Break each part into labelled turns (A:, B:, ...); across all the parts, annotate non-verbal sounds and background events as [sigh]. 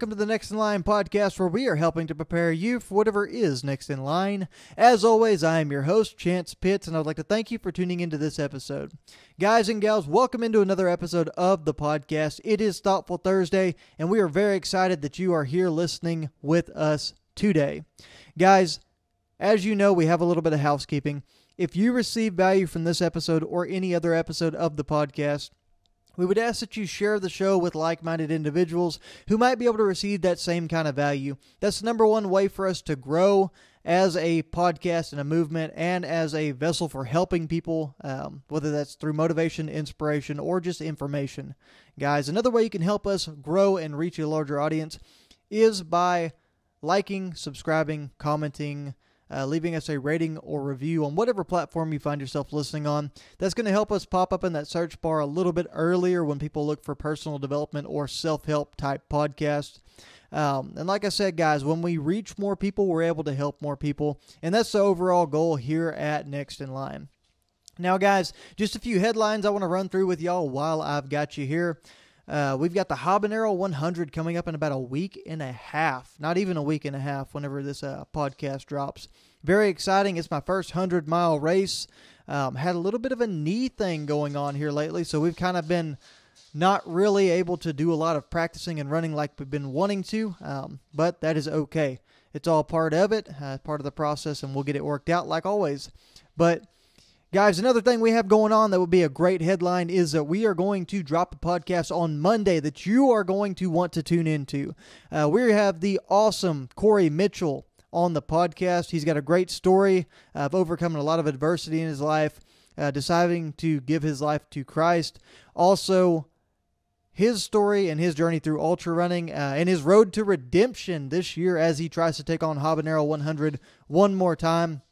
A: welcome to the Next in Line podcast, where we are helping to prepare you for whatever is next in line. As always, I am your host, Chance Pitts, and I would like to thank you for tuning into this episode. Guys and gals, welcome into another episode of the podcast. It is Thoughtful Thursday, and we are very excited that you are here listening with us today. Guys, as you know, we have a little bit of housekeeping. If you receive value from this episode or any other episode of the podcast, we would ask that you share the show with like minded individuals who might be able to receive that same kind of value. That's the number one way for us to grow as a podcast and a movement and as a vessel for helping people, um, whether that's through motivation, inspiration, or just information. Guys, another way you can help us grow and reach a larger audience is by liking, subscribing, commenting uh, leaving us a rating or review on whatever platform you find yourself listening on. That's going to help us pop up in that search bar a little bit earlier when people look for personal development or self help type podcasts. Um, and like I said, guys, when we reach more people, we're able to help more people. And that's the overall goal here at Next in Line. Now, guys, just a few headlines I want to run through with y'all while I've got you here. Uh, we've got the Habanero 100 coming up in about a week and a half. Not even a week and a half whenever this uh, podcast drops. Very exciting. It's my first 100 mile race. Um, had a little bit of a knee thing going on here lately, so we've kind of been not really able to do a lot of practicing and running like we've been wanting to, um, but that is okay. It's all part of it, uh, part of the process, and we'll get it worked out like always. But Guys, another thing we have going on that would be a great headline is that we are going to drop a podcast on Monday that you are going to want to tune into. Uh, we have the awesome Corey Mitchell on the podcast. He's got a great story of overcoming a lot of adversity in his life, uh, deciding to give his life to Christ. Also, his story and his journey through ultra running uh, and his road to redemption this year as he tries to take on Habanero 100 one more time.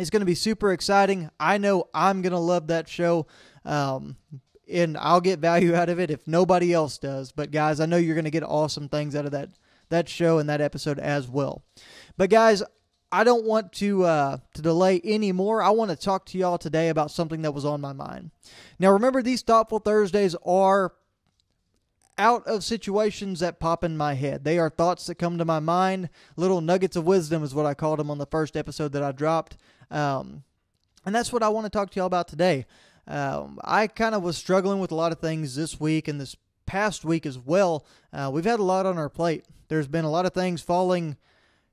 A: It's going to be super exciting. I know I'm going to love that show. Um, and I'll get value out of it if nobody else does. But guys, I know you're going to get awesome things out of that that show and that episode as well. But guys, I don't want to uh, to delay anymore. I want to talk to y'all today about something that was on my mind. Now, remember, these thoughtful Thursdays are out of situations that pop in my head. They are thoughts that come to my mind. Little nuggets of wisdom is what I called them on the first episode that I dropped. Um, and that's what I want to talk to y'all about today. Um, I kind of was struggling with a lot of things this week and this past week as well. Uh, we've had a lot on our plate. There's been a lot of things falling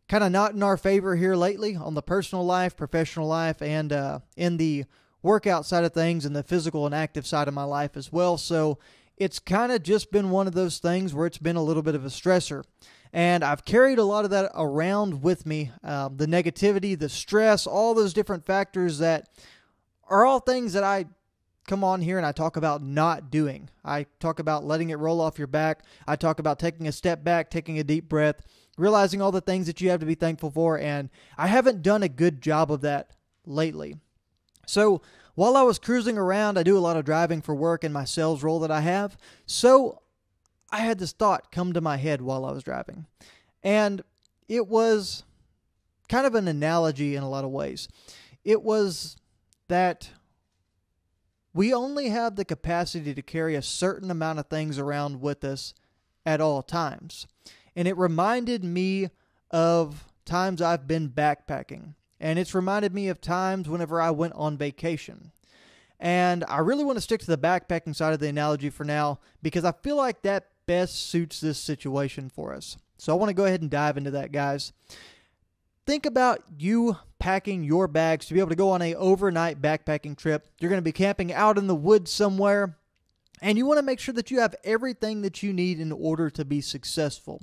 A: kind of not in our favor here lately on the personal life, professional life, and uh, in the workout side of things and the physical and active side of my life as well. So it's kind of just been one of those things where it's been a little bit of a stressor. And I've carried a lot of that around with me um, the negativity, the stress, all those different factors that are all things that I come on here and I talk about not doing. I talk about letting it roll off your back. I talk about taking a step back, taking a deep breath, realizing all the things that you have to be thankful for. And I haven't done a good job of that lately. So while I was cruising around, I do a lot of driving for work in my sales role that I have. So I had this thought come to my head while I was driving. And it was kind of an analogy in a lot of ways. It was that we only have the capacity to carry a certain amount of things around with us at all times. And it reminded me of times I've been backpacking. And it's reminded me of times whenever I went on vacation. And I really want to stick to the backpacking side of the analogy for now because I feel like that best suits this situation for us. So I want to go ahead and dive into that, guys. Think about you packing your bags to be able to go on a overnight backpacking trip. You're going to be camping out in the woods somewhere, and you want to make sure that you have everything that you need in order to be successful.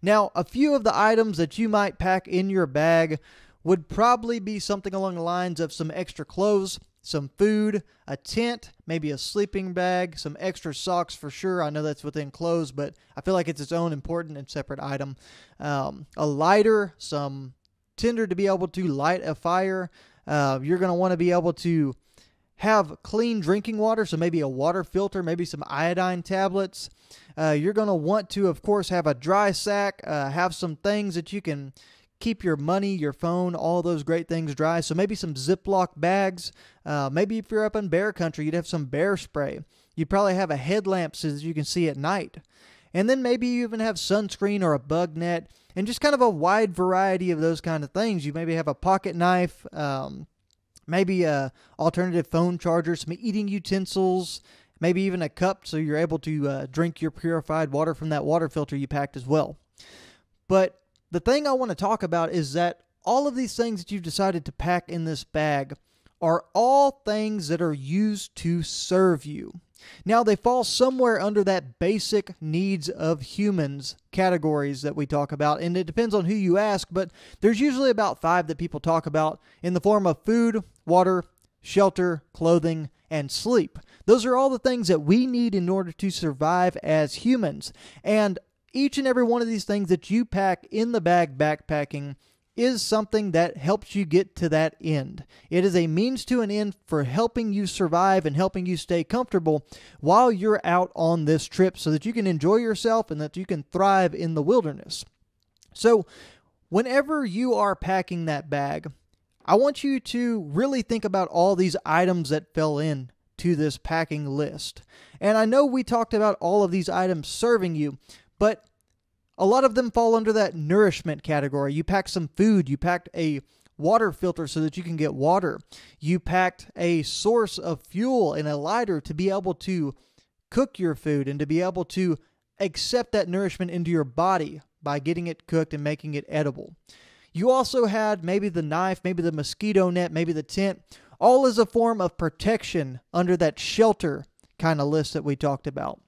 A: Now, a few of the items that you might pack in your bag would probably be something along the lines of some extra clothes, some food, a tent, maybe a sleeping bag, some extra socks for sure. I know that's within clothes, but I feel like it's its own important and separate item. Um, a lighter, some tinder to be able to light a fire. Uh, you're going to want to be able to have clean drinking water, so maybe a water filter, maybe some iodine tablets. Uh, you're going to want to, of course, have a dry sack, uh, have some things that you can keep your money, your phone, all those great things dry. So maybe some Ziploc bags. Uh, maybe if you're up in bear country, you'd have some bear spray. You'd probably have a headlamp so that you can see at night. And then maybe you even have sunscreen or a bug net and just kind of a wide variety of those kind of things. You maybe have a pocket knife, um, maybe a alternative phone charger, some eating utensils, maybe even a cup so you're able to uh, drink your purified water from that water filter you packed as well. But the thing I want to talk about is that all of these things that you've decided to pack in this bag are all things that are used to serve you. Now, they fall somewhere under that basic needs of humans categories that we talk about, and it depends on who you ask, but there's usually about five that people talk about in the form of food, water, shelter, clothing, and sleep. Those are all the things that we need in order to survive as humans. And each and every one of these things that you pack in the bag backpacking is something that helps you get to that end. It is a means to an end for helping you survive and helping you stay comfortable while you're out on this trip so that you can enjoy yourself and that you can thrive in the wilderness. So, whenever you are packing that bag, I want you to really think about all these items that fell in to this packing list. And I know we talked about all of these items serving you, but a lot of them fall under that nourishment category. You packed some food, you packed a water filter so that you can get water. You packed a source of fuel and a lighter to be able to cook your food and to be able to accept that nourishment into your body by getting it cooked and making it edible. You also had maybe the knife, maybe the mosquito net, maybe the tent, all as a form of protection under that shelter kind of list that we talked about.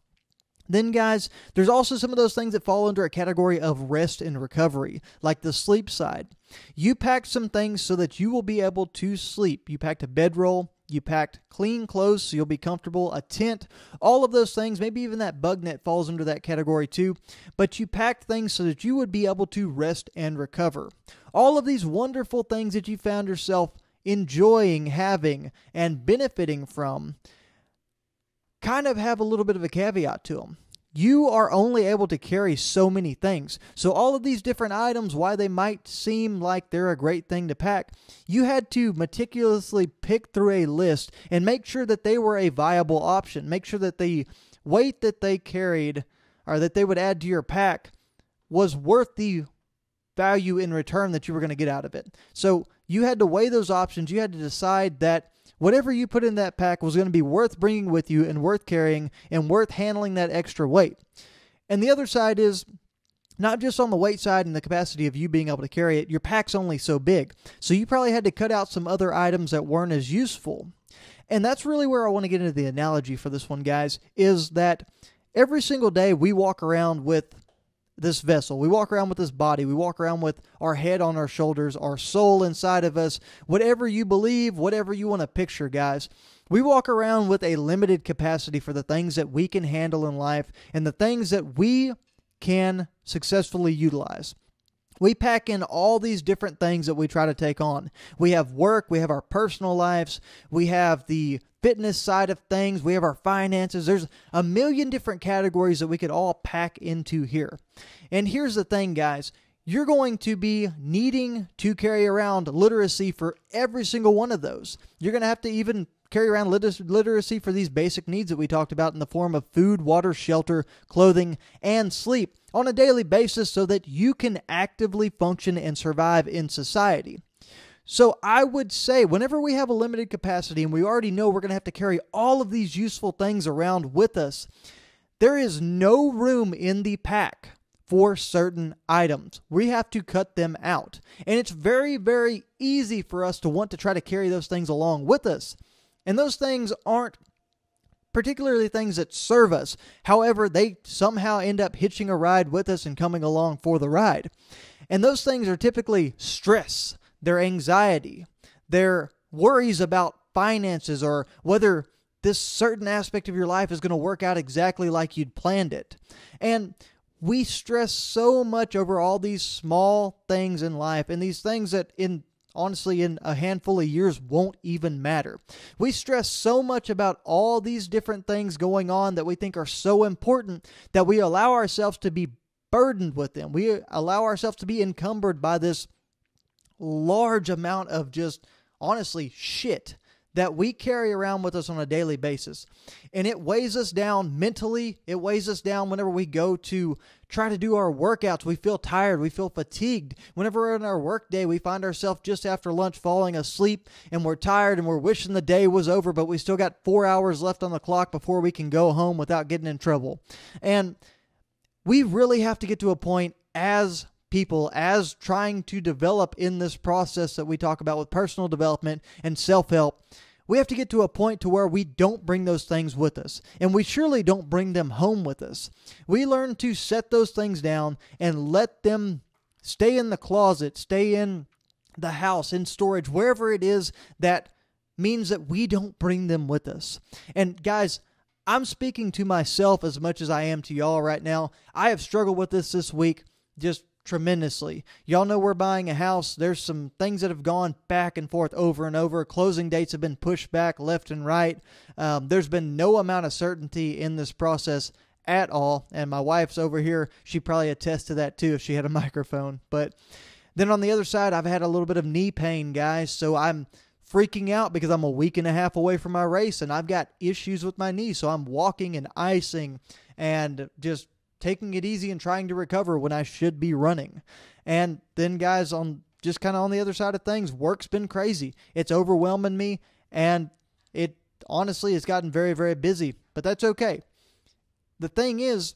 A: Then, guys, there's also some of those things that fall under a category of rest and recovery, like the sleep side. You packed some things so that you will be able to sleep. You packed a bedroll, you packed clean clothes so you'll be comfortable, a tent, all of those things. Maybe even that bug net falls under that category too. But you packed things so that you would be able to rest and recover. All of these wonderful things that you found yourself enjoying having and benefiting from kind of have a little bit of a caveat to them. You are only able to carry so many things. So, all of these different items, why they might seem like they're a great thing to pack, you had to meticulously pick through a list and make sure that they were a viable option. Make sure that the weight that they carried or that they would add to your pack was worth the value in return that you were going to get out of it. So, you had to weigh those options. You had to decide that whatever you put in that pack was going to be worth bringing with you and worth carrying and worth handling that extra weight. And the other side is not just on the weight side and the capacity of you being able to carry it, your pack's only so big. So you probably had to cut out some other items that weren't as useful. And that's really where I want to get into the analogy for this one, guys, is that every single day we walk around with this vessel. We walk around with this body. We walk around with our head on our shoulders, our soul inside of us. Whatever you believe, whatever you want to picture, guys. We walk around with a limited capacity for the things that we can handle in life and the things that we can successfully utilize. We pack in all these different things that we try to take on. We have work, we have our personal lives, we have the fitness side of things, we have our finances. There's a million different categories that we could all pack into here. And here's the thing, guys you're going to be needing to carry around literacy for every single one of those. You're going to have to even carry around literacy for these basic needs that we talked about in the form of food, water, shelter, clothing, and sleep on a daily basis so that you can actively function and survive in society. So I would say, whenever we have a limited capacity and we already know we're going to have to carry all of these useful things around with us, there is no room in the pack for certain items. We have to cut them out. And it's very, very easy for us to want to try to carry those things along with us. And those things aren't particularly things that serve us. However, they somehow end up hitching a ride with us and coming along for the ride. And those things are typically stress, their anxiety, their worries about finances, or whether this certain aspect of your life is going to work out exactly like you'd planned it. And we stress so much over all these small things in life and these things that in honestly in a handful of years won't even matter. We stress so much about all these different things going on that we think are so important that we allow ourselves to be burdened with them. We allow ourselves to be encumbered by this large amount of just honestly shit that we carry around with us on a daily basis. And it weighs us down mentally. It weighs us down whenever we go to try to do our workouts. We feel tired. We feel fatigued. Whenever we're in our work day, we find ourselves just after lunch falling asleep and we're tired and we're wishing the day was over, but we still got four hours left on the clock before we can go home without getting in trouble. And we really have to get to a point as people as trying to develop in this process that we talk about with personal development and self-help we have to get to a point to where we don't bring those things with us and we surely don't bring them home with us we learn to set those things down and let them stay in the closet stay in the house in storage wherever it is that means that we don't bring them with us and guys I'm speaking to myself as much as I am to y'all right now. I have struggled with this this week, just tremendously. Y'all know we're buying a house. There's some things that have gone back and forth over and over. Closing dates have been pushed back left and right. Um, there's been no amount of certainty in this process at all. And my wife's over here. She probably attest to that too if she had a [laughs] microphone. But then on the other side, I've had a little bit of knee pain, guys. So I'm freaking out because I'm a week and a half away from my race and I've got issues with my knee. So I'm walking and icing and just taking it easy and trying to recover when I should be running. And then, guys, on just kind of on the other side of things, work's been crazy. It's overwhelming me, and it honestly has gotten very, very busy, but that's okay. The thing is,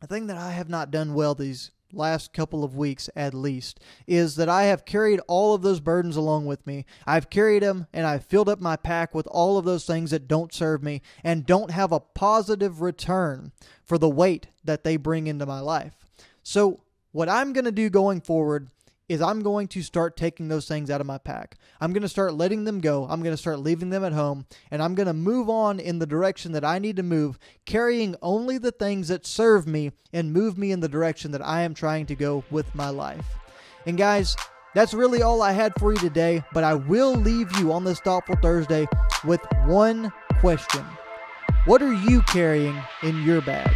A: the thing that I have not done well these last couple of weeks at least is that I have carried all of those burdens along with me. I've carried them and I've filled up my pack with all of those things that don't serve me and don't have a positive return for the weight that they bring into my life. So, what I'm going to do going forward is I'm going to start taking those things out of my pack. I'm going to start letting them go. I'm going to start leaving them at home and I'm going to move on in the direction that I need to move, carrying only the things that serve me and move me in the direction that I am trying to go with my life. And guys, that's really all I had for you today, but I will leave you on this Thoughtful Thursday with one question What are you carrying in your bag?